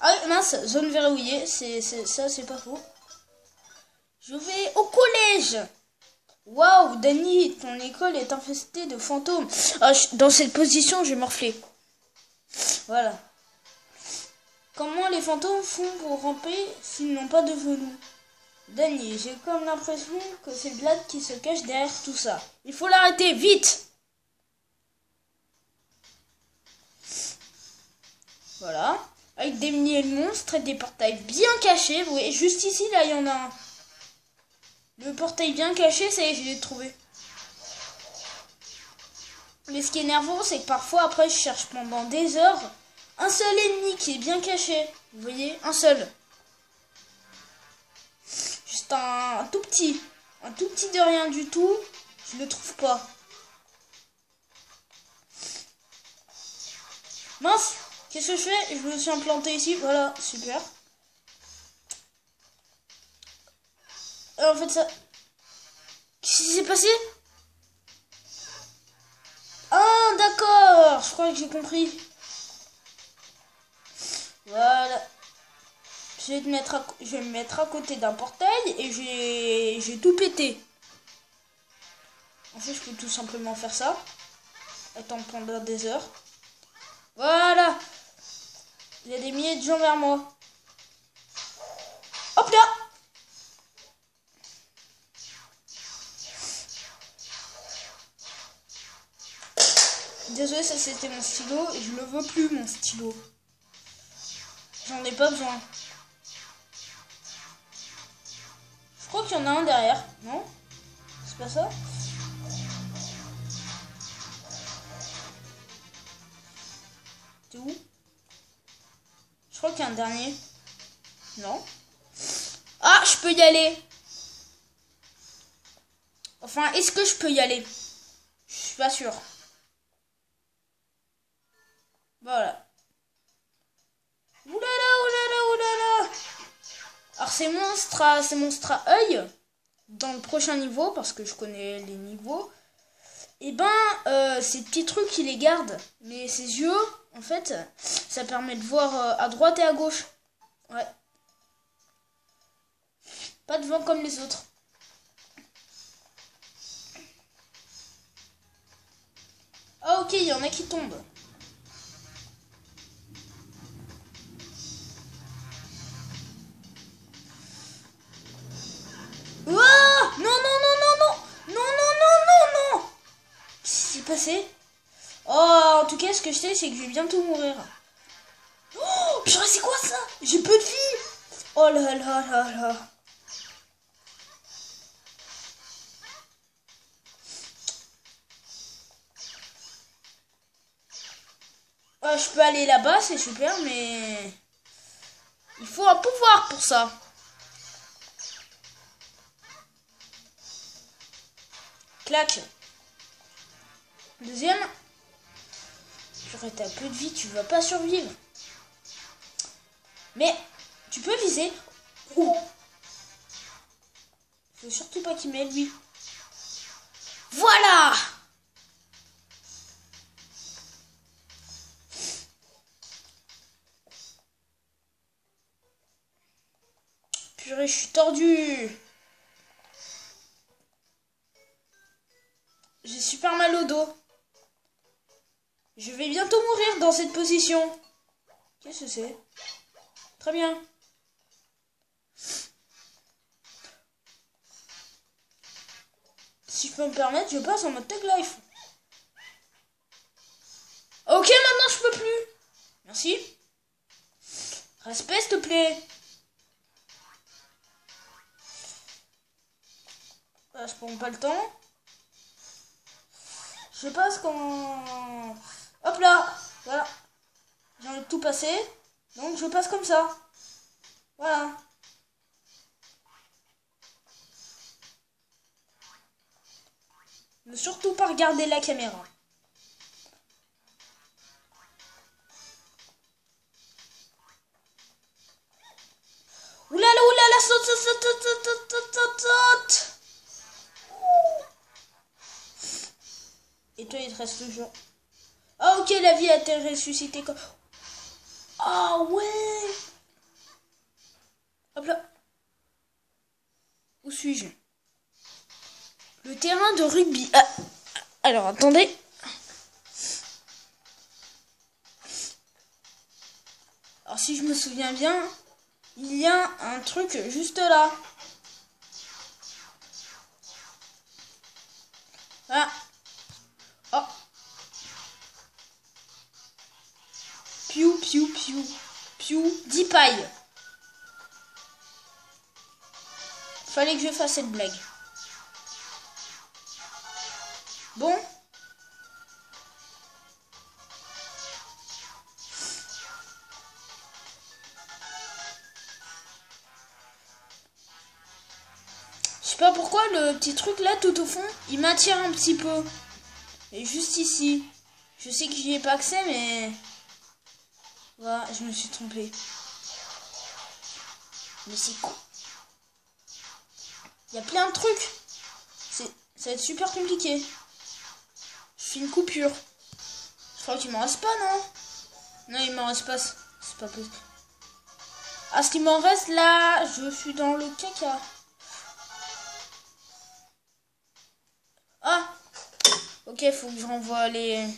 Ah mince, zone verrouillée, c'est ça, c'est pas faux. Je vais au collège. Waouh, Danny, ton école est infestée de fantômes. Ah, dans cette position, je vais morfler. Voilà. Comment les fantômes font pour ramper s'ils n'ont pas de velours? Danny, j'ai comme l'impression que c'est Vlad qui se cache derrière tout ça. Il faut l'arrêter, vite Voilà. Avec des milliers de monstres et des portails bien cachés. Vous voyez, juste ici, là, il y en a un. Le portail bien caché, ça y est, je l'ai trouvé. Mais ce qui est énervant, c'est que parfois, après, je cherche pendant des heures un seul ennemi qui est bien caché. Vous voyez Un seul. Juste un, tout petit. Un tout petit de rien du tout. Je le trouve pas. Mince Qu'est-ce que je fais? Je me suis implanté ici. Voilà, super. en fait, ça... Qu'est-ce qui s'est passé? Ah, d'accord Je crois que j'ai compris. Voilà. Je vais, je vais me mettre à côté d'un portail et j'ai tout pété. En fait, je peux tout simplement faire ça. Attendre pendant des heures. Voilà. Il y a des milliers de gens vers moi. Hop là Désolé, ça c'était mon stylo je le veux plus mon stylo. J'en ai pas besoin. Je crois qu'il y en a un derrière, non? C'est pas ça? Un dernier. Non Ah, je peux y aller. Enfin, est-ce que je peux y aller? Je suis pas sûr. Voilà. Oulala, oulala, oulala. Alors ces monstres à, ces monstres à œil, dans le prochain niveau, parce que je connais les niveaux, et eh ben, euh, ces petits trucs qui les gardent. Mais ces yeux, en fait, ça permet de voir euh, à droite et à gauche. Ouais. Pas de vent comme les autres. Ah ok, il y en a qui tombent. Oh, en tout ce que je sais, c'est que je vais bientôt mourir. Oh, c'est quoi ça? J'ai peu de vie Oh là là là là oh, je peux aller là-bas, c'est super, mais... Il faut un pouvoir pour ça. Clac. Deuxième. J'aurais t'as peu de vie, tu vas pas survivre. Mais tu peux viser. Ouh. Faut surtout pas qu'il m'aide lui. Voilà Purée, je suis tordu. J'ai super mal au dos. Je vais bientôt mourir dans cette position. Qu'est-ce que c'est? Très bien. Si je peux me permettre, je passe en mode tag life. Ok, maintenant je peux plus. Merci. Respect, s'il te plaît. Ah, je prends pas le temps. Je passe quand... Hop là Voilà. J'ai envie de tout passer. Donc je passe comme ça. Voilà. Ne surtout pas regarder la caméra. Oulala, oulala, saute, saute, saute, saute, saute, saute, saute. Et toi, il te reste toujours... Ah ok, la vie a été ressuscitée. Comme... Ah ouais Hop là. Où suis-je? Le terrain de rugby. Ah. Alors, attendez. Alors, si je me souviens bien, il y a un truc juste là. Ah. Oh. Piou, piou, piou. Piou. 10 pailles. Fallait que je fasse cette blague. Bon. Je sais pas pourquoi le petit truc là tout au fond, il m'attire un petit peu. Et juste ici. Je sais que j'y ai pas accès mais... Voilà, je me suis trompé. Mais c'est quoi Il y a plein de trucs. Ça va être super compliqué. Je fais une coupure. Je crois qu'il m'en reste pas, non? Non, il m'en reste pas. C'est pas possible. Ah, ce qu'il m'en reste là, je suis dans le caca. Ah Ok, faut que je renvoie les...